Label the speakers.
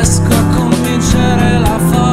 Speaker 1: riesco a convincere la forza.